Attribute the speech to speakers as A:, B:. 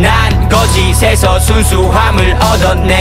A: 난 거짓에서 순수함을 얻었네.